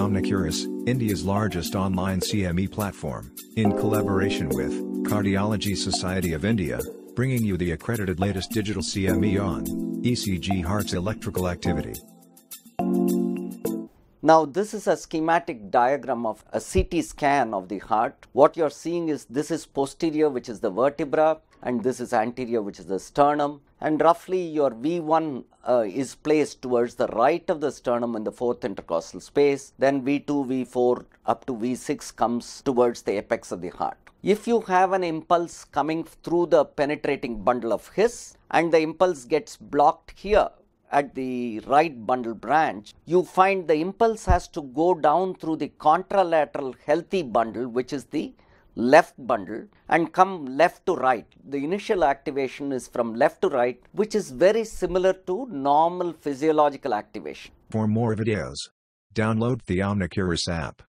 Omnicuris, India's largest online CME platform, in collaboration with Cardiology Society of India, bringing you the accredited latest digital CME on ECG heart's electrical activity. Now this is a schematic diagram of a CT scan of the heart. What you're seeing is this is posterior which is the vertebra and this is anterior which is the sternum and roughly your V1 uh, is placed towards the right of the sternum in the fourth intercostal space then V2, V4 up to V6 comes towards the apex of the heart. If you have an impulse coming through the penetrating bundle of His and the impulse gets blocked here at the right bundle branch, you find the impulse has to go down through the contralateral healthy bundle, which is the left bundle and come left to right. The initial activation is from left to right, which is very similar to normal physiological activation. For more videos, download the Omnicuris app.